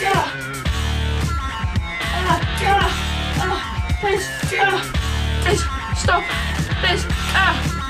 Jonah! Uh, Jonah! Please, Please, stop! Please, ah!